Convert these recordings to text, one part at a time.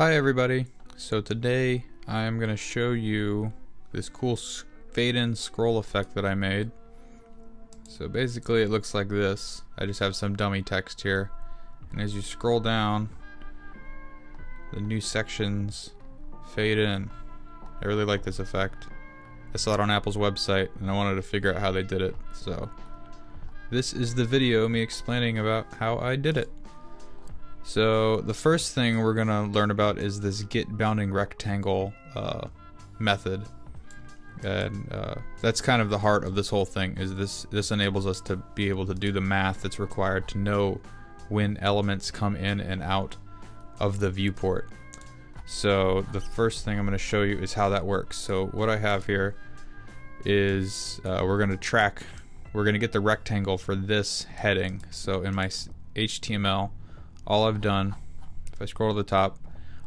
Hi everybody. So today I'm going to show you this cool fade in scroll effect that I made. So basically it looks like this. I just have some dummy text here. And as you scroll down, the new sections fade in. I really like this effect. I saw it on Apple's website and I wanted to figure out how they did it. So this is the video me explaining about how I did it. So the first thing we're gonna learn about is this get bounding rectangle uh, method, and uh, that's kind of the heart of this whole thing. Is this this enables us to be able to do the math that's required to know when elements come in and out of the viewport. So the first thing I'm going to show you is how that works. So what I have here is uh, we're going to track, we're going to get the rectangle for this heading. So in my HTML, all I've done, if I scroll to the top,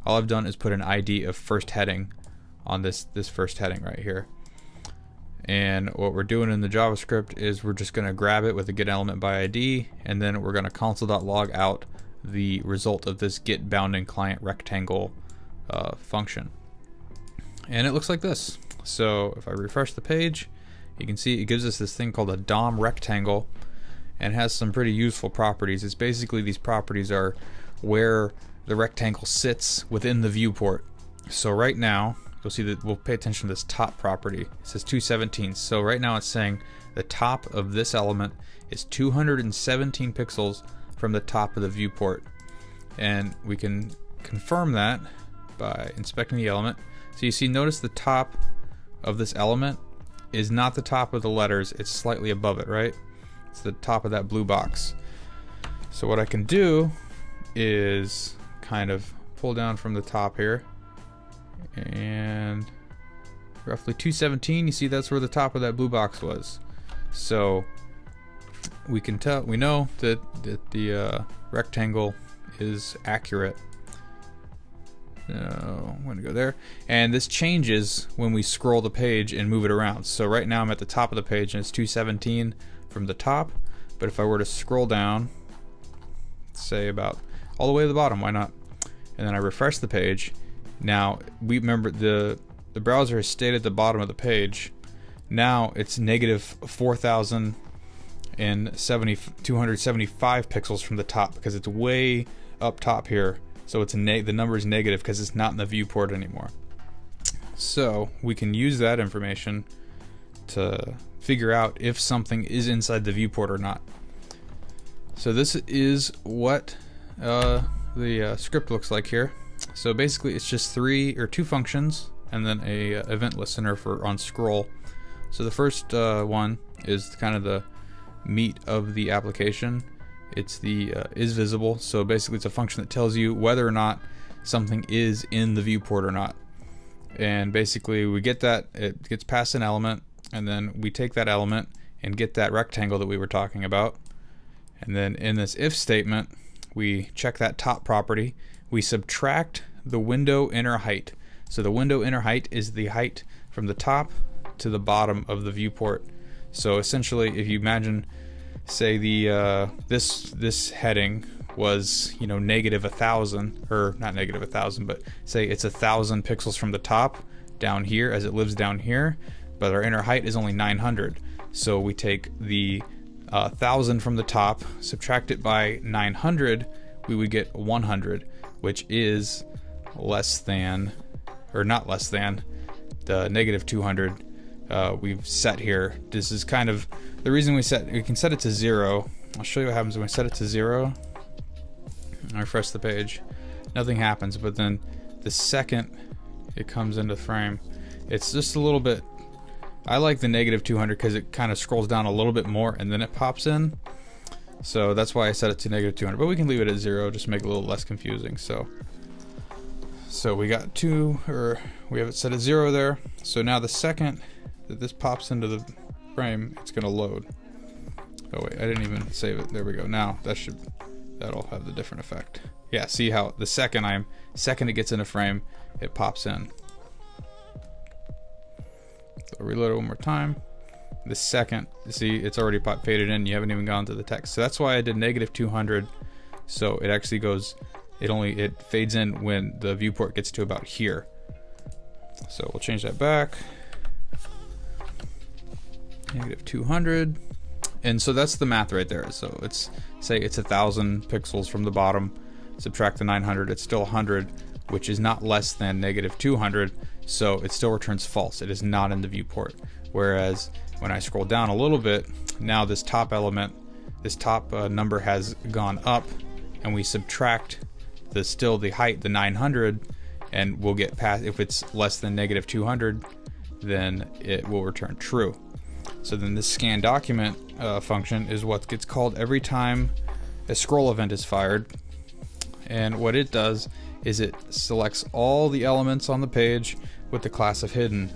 all I've done is put an ID of first heading on this, this first heading right here. And what we're doing in the JavaScript is we're just going to grab it with a get element by ID, and then we're going to console.log out the result of this get bounding client rectangle uh, function. And it looks like this. So if I refresh the page, you can see it gives us this thing called a DOM rectangle and has some pretty useful properties. It's basically these properties are where the rectangle sits within the viewport. So right now, you'll see that we'll pay attention to this top property. It says 217. So right now it's saying the top of this element is 217 pixels from the top of the viewport. And we can confirm that by inspecting the element. So you see, notice the top of this element is not the top of the letters, it's slightly above it, right? It's the top of that blue box. So what I can do is kind of pull down from the top here and roughly 217 you see that's where the top of that blue box was so we can tell we know that that the uh, rectangle is accurate so I'm to go there. And this changes when we scroll the page and move it around. So right now I'm at the top of the page and it's 217 from the top. But if I were to scroll down, say about all the way to the bottom, why not? And then I refresh the page. Now we remember the the browser has stayed at the bottom of the page. Now it's negative 4,070 275 pixels from the top because it's way up top here. So it's the number is negative because it's not in the viewport anymore. So we can use that information to figure out if something is inside the viewport or not. So this is what uh, the uh, script looks like here. So basically it's just three or two functions and then a uh, event listener for on scroll. So the first uh, one is kind of the meat of the application it's the uh, is visible. So basically it's a function that tells you whether or not something is in the viewport or not. And basically we get that, it gets past an element, and then we take that element and get that rectangle that we were talking about. And then in this if statement, we check that top property. We subtract the window inner height. So the window inner height is the height from the top to the bottom of the viewport. So essentially, if you imagine say the uh, this this heading was you know negative a thousand or not negative a thousand but say it's a thousand pixels from the top down here as it lives down here but our inner height is only 900 so we take the uh, thousand from the top subtract it by 900 we would get 100 which is less than or not less than the negative 200 uh, we've set here. This is kind of the reason we set, we can set it to zero. I'll show you what happens when we set it to zero. I refresh the page. Nothing happens, but then the second it comes into frame, it's just a little bit, I like the negative 200 because it kind of scrolls down a little bit more and then it pops in. So that's why I set it to negative 200, but we can leave it at zero, just make it a little less confusing. So, so we got two, or we have it set at zero there. So now the second that this pops into the frame, it's gonna load. Oh wait, I didn't even save it. There we go. Now that should that'll have the different effect. Yeah, see how the second I'm second it gets in a frame, it pops in. So reload it one more time. The second, see, it's already pop faded in. You haven't even gone to the text. So that's why I did negative 200. So it actually goes it only it fades in when the viewport gets to about here. So we'll change that back. Negative 200. And so that's the math right there. So it's say it's a thousand pixels from the bottom, subtract the 900, it's still 100, which is not less than negative 200. So it still returns false. It is not in the viewport. Whereas when I scroll down a little bit, now this top element, this top uh, number has gone up and we subtract the still the height, the 900, and we'll get past, if it's less than negative 200, then it will return true. So then this scan document uh, function is what gets called every time a scroll event is fired. And what it does is it selects all the elements on the page with the class of hidden.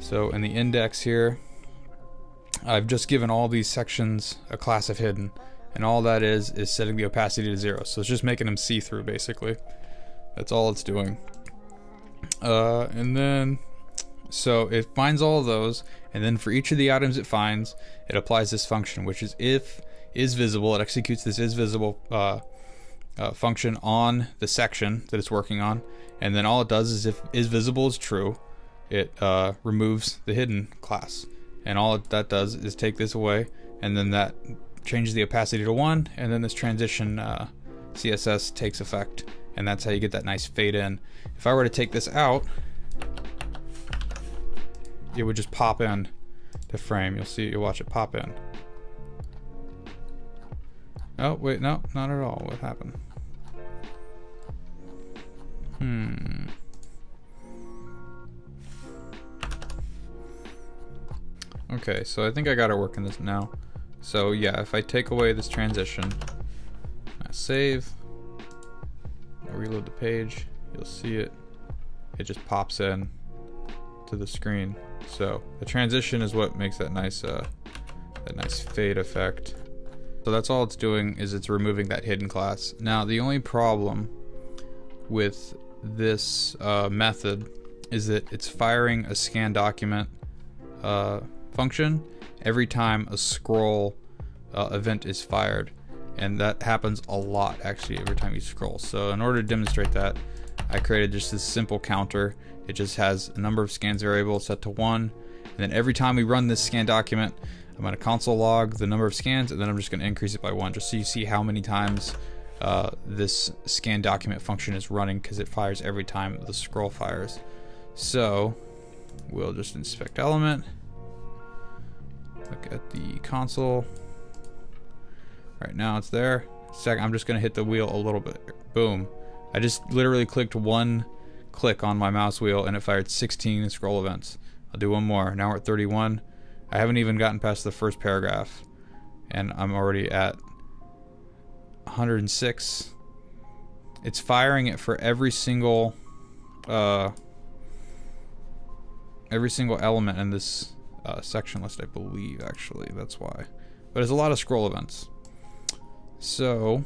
So in the index here, I've just given all these sections a class of hidden. And all that is, is setting the opacity to zero. So it's just making them see-through, basically. That's all it's doing. Uh, and then, so it finds all of those, and then for each of the items it finds, it applies this function, which is if is visible, it executes this is visible uh, uh, function on the section that it's working on, and then all it does is if is visible is true, it uh, removes the hidden class, and all that does is take this away, and then that changes the opacity to one, and then this transition uh, CSS takes effect, and that's how you get that nice fade in. If I were to take this out, it would just pop in the frame. You'll see, you'll watch it pop in. Oh, wait, no, not at all. What happened? Hmm. Okay, so I think I got it working this now. So yeah, if I take away this transition, I save, I reload the page, you'll see it. It just pops in to the screen. So the transition is what makes that nice, uh, that nice fade effect. So that's all it's doing is it's removing that hidden class. Now the only problem with this uh, method is that it's firing a scan document uh, function every time a scroll uh, event is fired. And that happens a lot actually every time you scroll. So in order to demonstrate that, I created just this simple counter. It just has a number of scans variable set to one. And then every time we run this scan document, I'm going to console log the number of scans and then I'm just going to increase it by one just so you see how many times uh, this scan document function is running because it fires every time the scroll fires. So we'll just inspect element, look at the console. Right now it's there. Second, I'm just gonna hit the wheel a little bit. Boom. I just literally clicked one click on my mouse wheel and it fired 16 scroll events. I'll do one more. Now we're at 31. I haven't even gotten past the first paragraph and I'm already at 106. It's firing it for every single uh, every single element in this uh, section list, I believe, actually. That's why. But it's a lot of scroll events. So,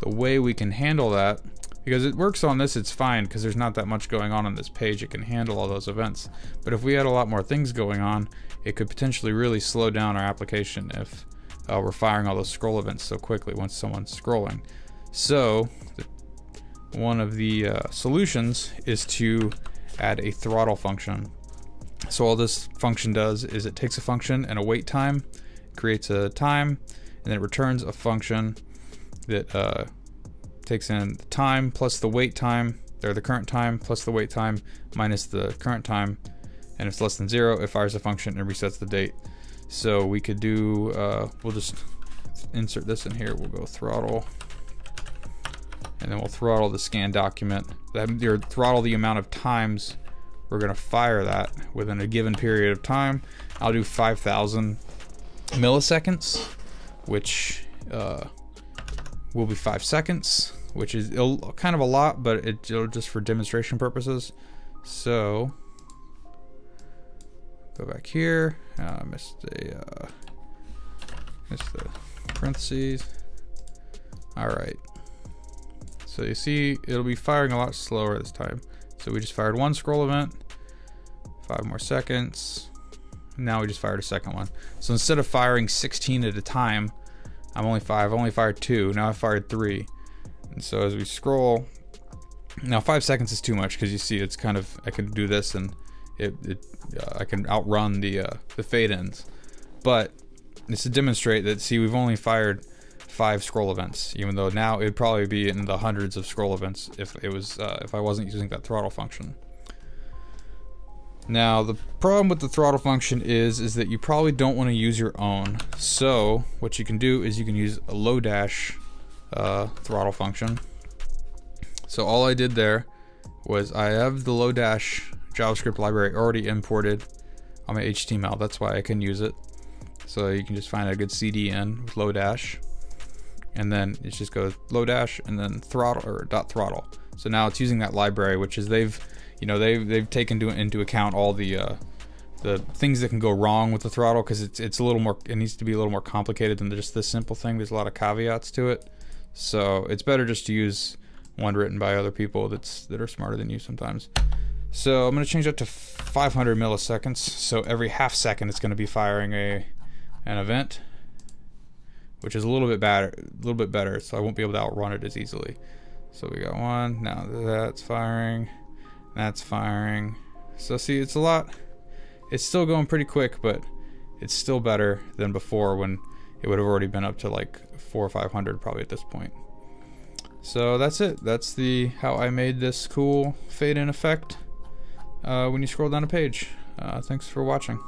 the way we can handle that, because it works on this, it's fine, because there's not that much going on on this page. It can handle all those events. But if we had a lot more things going on, it could potentially really slow down our application if uh, we're firing all those scroll events so quickly once someone's scrolling. So, one of the uh, solutions is to add a throttle function. So all this function does is it takes a function and a wait time, creates a time, and then it returns a function that uh, takes in the time plus the wait time, or the current time plus the wait time minus the current time, and if it's less than zero, it fires a function and resets the date. So we could do, uh, we'll just insert this in here. We'll go throttle, and then we'll throttle the scan document. That throttle the amount of times we're gonna fire that within a given period of time. I'll do 5,000 milliseconds, which uh, will be five seconds, which is kind of a lot, but it just for demonstration purposes. So go back here. Uh, missed the uh, missed the parentheses. All right. So you see, it'll be firing a lot slower this time. So we just fired one scroll event, five more seconds. Now we just fired a second one. So instead of firing 16 at a time, I'm only five, I only fired two. Now I fired three. And so as we scroll, now five seconds is too much because you see it's kind of I can do this and it, it uh, I can outrun the uh, the fade ins, but it's to demonstrate that see we've only fired five scroll events, even though now it'd probably be in the hundreds of scroll events if it was uh, if I wasn't using that throttle function. Now the problem with the throttle function is is that you probably don't want to use your own. So what you can do is you can use a Lodash uh, throttle function. So all I did there was I have the Lodash JavaScript library already imported on my HTML. That's why I can use it. So you can just find a good CDN with Lodash. And then it just goes Lodash and then throttle or dot throttle. So now it's using that library, which is they've you know they've they've taken to, into account all the uh, the things that can go wrong with the throttle because it's it's a little more it needs to be a little more complicated than just this simple thing. There's a lot of caveats to it, so it's better just to use one written by other people that's that are smarter than you sometimes. So I'm going to change that to 500 milliseconds. So every half second it's going to be firing a an event, which is a little bit better, a little bit better. So I won't be able to outrun it as easily. So we got one. Now that's firing. That's firing. So see, it's a lot. It's still going pretty quick, but it's still better than before when it would have already been up to like four or 500 probably at this point. So that's it. That's the how I made this cool fade in effect uh, when you scroll down a page. Uh, thanks for watching.